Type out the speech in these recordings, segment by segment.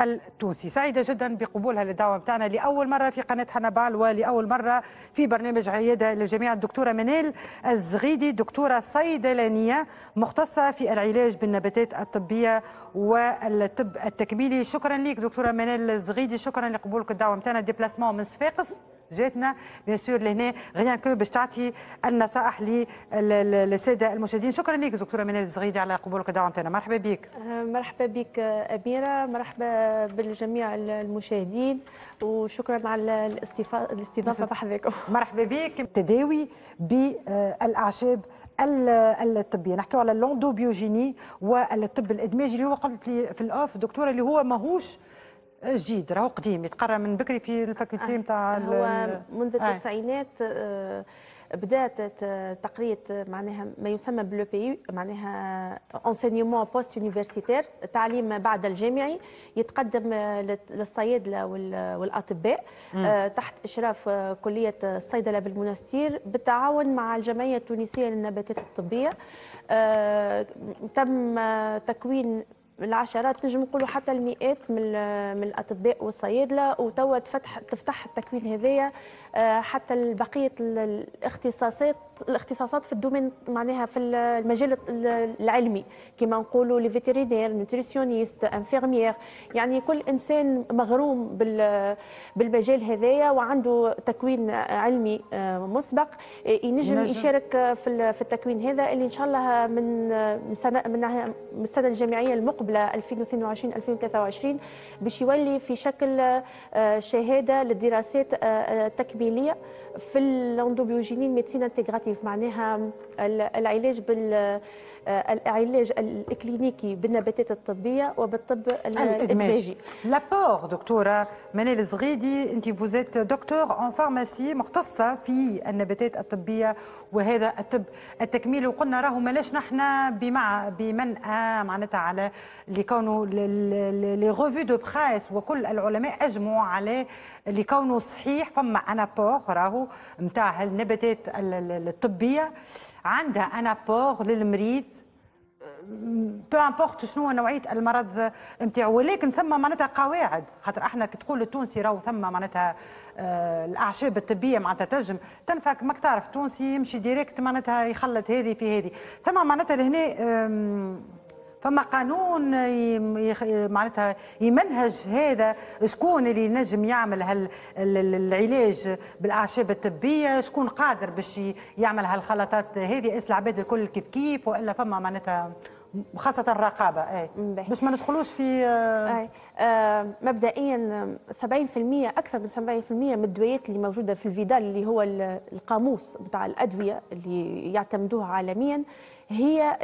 التونسي. سعيدة جدا بقبولها للدعوة بتاعنا لأول مرة في قناة حنبال ولأول مرة في برنامج عيادة للجميع الدكتورة منال الزغيدي. دكتورة صيدلانية مختصة في العلاج بالنباتات الطبية والطب التكميلي. شكرا لك دكتورة منال الزغيدي. شكرا لقبولك الدعوة بتاعنا. déplacement من صفاقس. جاتنا bien sûr لهنا rien que باش تعطي النصائح للسادة المشاهدين. شكرا لك دكتورة منال الزغيدي على قبولك الدعوه نتاعنا مرحبا بك. أه، مرحبا بك أميرة. مرحبا بالجميع المشاهدين. وشكرا على الاستضافة بحذاكم مرحبا بك. تداوي بالأعشاب الطبية. نحكيو على اللوندوبيوجيني والطب الإدماجي اللي هو قلت لي في الأوف دكتورة اللي هو ماهوش جديد راهو قديم يتقرا من بكري في الفاكولتي نتاع آه. هو منذ التسعينات آه. بدات تقريه معناها ما يسمى ب l'EPU معناها enseignement post-universitaire التعليم بعد الجامعي يتقدم للصيادلة والأطباء آه، تحت إشراف كلية الصيدلة بالمنستير بالتعاون مع الجمعية التونسية للنباتات الطبية تم تكوين العشرات نجم نقولوا حتى المئات من من الأطباء والصيادلة وتوا تفتح تفتح التكوين هذايا آه، حتى بقية الاختصاصات الاختصاصات في ال domaine معناها في المجال العلمي. كما نقولوا les vétérinaires nutritionnistes infirmiers. يعني كل إنسان مغروم بالمجال هذايا وعنده تكوين علمي آه، مسبق آه، ينجم يشارك في التكوين هذا اللي إن شاء الله من من السنة الجامعية المقبلة. 2022 2023 باش يولي في شكل شهادة للدراسات التكميليه في ال endobiogénie médecine intégrative معناها العلاج بال العلاج الإكلينيكي بالنباتات الطبية وبالطب الإدماجي. d'abord دكتورة منال الزغيدي أنت vous êtes docteur en pharmacie مختصة في النباتات الطبية وهذا الطب التكميلي وقلنا راهو مالاش نحن بمع بمنأى معناتها على لكونه لي دو بريس وكل العلماء أجمعوا على لكونه صحيح. فما انابور راهو نتاع النباتات الطبية. عندها انابور للمريض. بو امبورت شنو نوعية المرض نتاعو ولكن ثم معناتها قواعد. خاطر إحنا كي تقول التونسي راهو ثم معناتها آه الأعشاب الطبية معناتها تنجم تنفك ماك تعرف التونسي يمشي ديريكت معناتها يخلط هذه في هذه. ثم معناتها لهنا فما قانون معناتها يمنهج هذا شكون اللي نجم يعمل العلاج بالأعشاب الطبية شكون قادر باش يعمل هالخلطات هذه أس العباد الكل كيف كيف وإلا فما معناتها خاصة الرقابة. اي باش ما ندخلوش في أي. آه مبدئيا 70% أكثر من 70% من الدويات اللي موجودة في الفيدال اللي هو القاموس بتاع الأدوية اللي يعتمدوها عالميا هي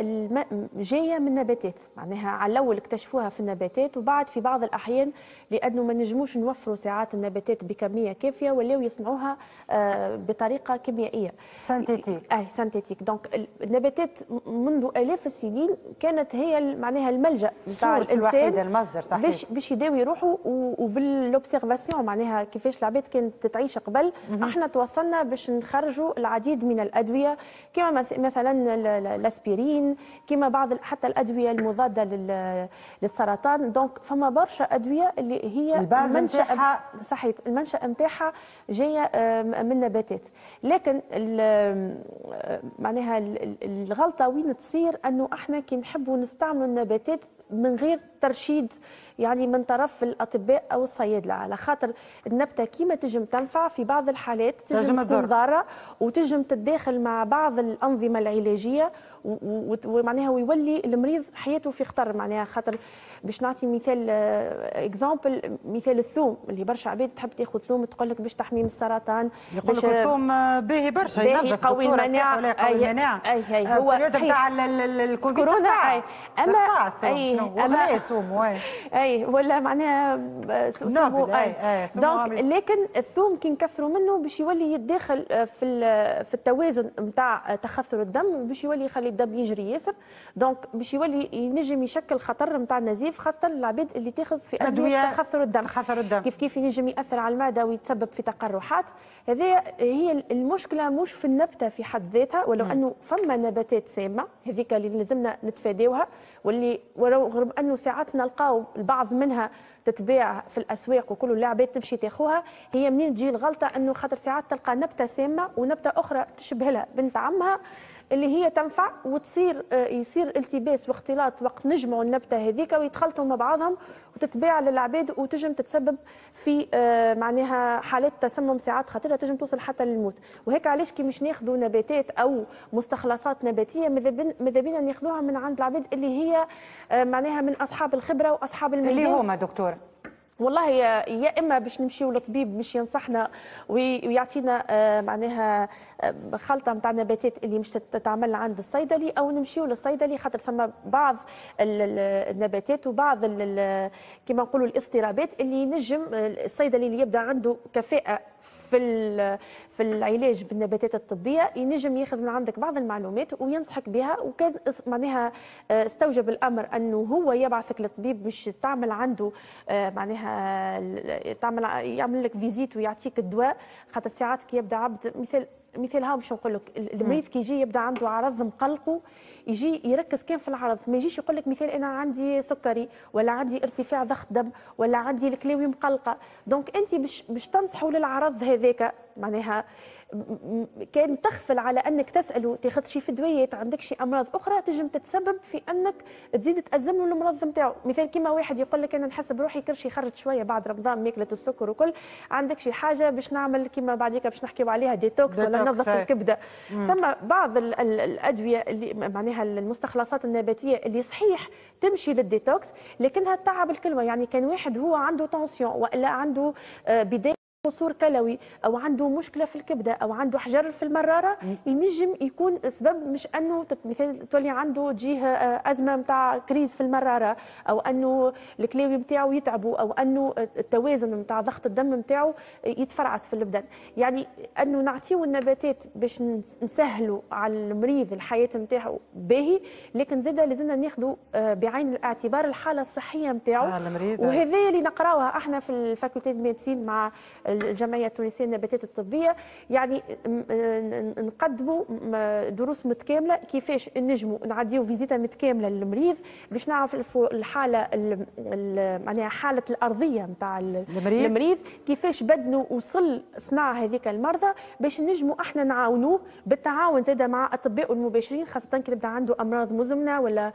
جاية من نباتات. معناها على الأول اكتشفوها في النباتات وبعد في بعض الأحيان لأنه ما نجموش نوفروا ساعات النباتات بكمية كافية ولاو يصنعوها آه، بطريقة كيميائية. synthétique اي synthétique donc النباتات منذ آلاف السنين كانت هي معناها الملجأ نتاع الإنسان المصدر صحيح. باش باش يداوي روحه وبال observation معناها كيفاش العباد كانت تعيش قبل إحنا توصلنا باش نخرجوا العديد من الأدوية. كما مثلا الأسبرين كما بعض حتى الأدوية المضادة للسرطان. دونك فما برشا أدوية اللي هي المنشا صحيح المنشا نتاعها جاية من نباتات. لكن معناها الغلطة وين تصير؟ أنه إحنا كي نحبوا نستعملوا النباتات من غير ترشيد يعني من طرف الأطباء أو الصيادلة. على خاطر النبتة كيما تجم تنفع في بعض الحالات تجم تكون ضارة وتجم تتداخل مع بعض الأنظمة العلاجية ومعناها ويولي المريض حياته في خطر. معناها خاطر باش نعطي مثال exemple آه، مثال الثوم. اللي برشا عباد تحب تاخذ ثوم تقول لك باش تحمي من السرطان يقول لك الثوم باهي برشا ينظف قوي المناعة؟ قوي المناعه هو صحيح. الكوفيد كورونا اي أما اي اما ثوم أي. ولا معناها ثوم أي. donc لكن الثوم كي نكثروا منه باش يولي يتداخل آه، في في التوازن نتاع تخثر الدم باش يولي يخلي الدم يجري ياسر. donc باش يولي ينجم يشكل خطر نتاع النزيف خاصة للعباد اللي تاخذ في أدوية تخثر الدم. تخثر الدم. كيف كيف ينجم يأثر على المعدة ويتسبب في تقرحات. هذه هي المشكلة مش في النبتة في حد ذاتها ولو أنه فما نباتات سامة هذيك اللي لازمنا نتفاداوها واللي انه رغم انه ساعات نلقاو البعض منها تتباع في الأسواق وكل العباد تمشي تاخوها. هي منين تجي الغلطة؟ أنه خاطر ساعات تلقى نبتة سامة ونبتة أخرى تشبه لها بنت عمها. اللي هي تنفع وتصير آه، يصير التباس واختلاط وقت نجمعوا النبتة هذيك ويتخلطوا مع بعضهم وتتباع للعباد وتجم تتسبب في آه، معناها حالات تسمم ساعات خطيره تجم توصل حتى للموت. وهيك علاش كي مش ناخذوا نباتات أو مستخلصات نباتية ماذا بينا ناخذوها من عند العباد اللي هي آه، معناها من أصحاب الخبرة وأصحاب الميدان؟ اللي هما دكتور. والله يا, يا إما باش نمشيو للطبيب باش ينصحنا ويعطينا آه، معناها آه، خلطة نتاع نباتات اللي مش تتعمل عند الصيدلي أو نمشيو للصيدلي خاطر ثم بعض النباتات وبعض كما نقولوا الاضطرابات اللي ينجم الصيدلي اللي يبدأ عنده كفاءة في في العلاج بالنباتات الطبية ينجم ياخذ من عندك بعض المعلومات وينصحك بها وكان معناها آه، استوجب الأمر أنه هو يبعثك للطبيب باش تعمل عنده آه، معناها تعمل يعمل لك visite ويعطيك الدواء خاطر ساعات كي يبدأ عبد مثال مثال ها باش نقول لك المريض كي يجي يبدأ عنده عرض مقلقه يجي يركز كان في العرض. ما يجيش يقول لك مثال أنا عندي سكري ولا عندي ارتفاع ضغط دم ولا عندي الكلاوي مقلقة. donc أنت باش باش تنصحوا للعرض هذاك معناها كان تغفل على أنك تساله تاخذ شي في دوايات عندك شي أمراض أخرى تجم تتسبب في أنك تزيد تأزم له المرض نتاعو مثال كيما واحد يقول لك أنا نحس بروحي كرشي خرج شوية بعد رمضان ماكلة السكر وكل. عندك شي حاجة باش نعمل كيما بعديك باش نحكيو عليها détox ولا ننظف الكبدة. ثم بعض الأدوية اللي معناها المستخلصات النباتية اللي صحيح تمشي لل détox لكنها تتعب الكلى. يعني كان واحد هو عنده tension وإلا عنده آه، بداية قصور كلوي أو عنده مشكلة في الكبدة أو عنده حجر في المرارة ينجم يكون سبب مش أنه مثلا تولي عنده تجيه آه، أزمة نتاع crise في المرارة أو أنه الكلاوي نتاعو يتعبوا أو أنه التوازن نتاع ضغط الدم نتاعو يتفرعس في البدن. يعني أنه نعطيو النباتات باش نسهلوا على المريض الحياة نتاعو باهي لكن زاده لازمنا ناخذوا آه، بعين الاعتبار الحالة الصحية نتاعو آه وهذا اللي نقراوها إحنا في ال faculté médecine مع الجمعية التونسية للنباتات الطبية. يعني نقدموا دروس متكاملة كيفاش نجموا نعديو فيزيتا متكاملة للمريض باش نعرفوا الحالة معناها حالة الأرضية نتاع المريض. المريض كيفاش بدنه وصل صنع هذيك المرضى باش نجموا إحنا نعاونوه بالتعاون زاد مع أطباء المباشرين خاصة كي يبدا عنده أمراض مزمنة ولا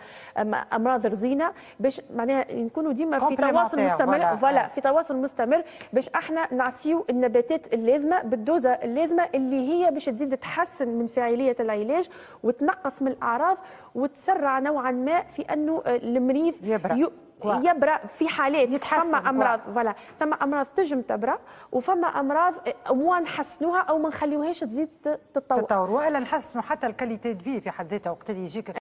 أمراض رزينة باش معناها نكونوا ديما في تواصل مستمر. voilà في تواصل مستمر باش إحنا نعطيو النباتات اللازمة بالدوزة اللازمة اللي هي باش تزيد تحسن من فاعلية العلاج وتنقص من الأعراض وتسرع نوعا ما في أنه المريض يبرأ. يبرأ في حالات. يتحسن. فما أمراض. voilà. ثم أمراض تجم تبرأ وفما أمراض موا نحسنوها أو ما نخليوهاش تزيد تتطور. تتطور. وإلا نحسنوا حتى الكاليتي دي في حد ذاتها وقت اللي يجيك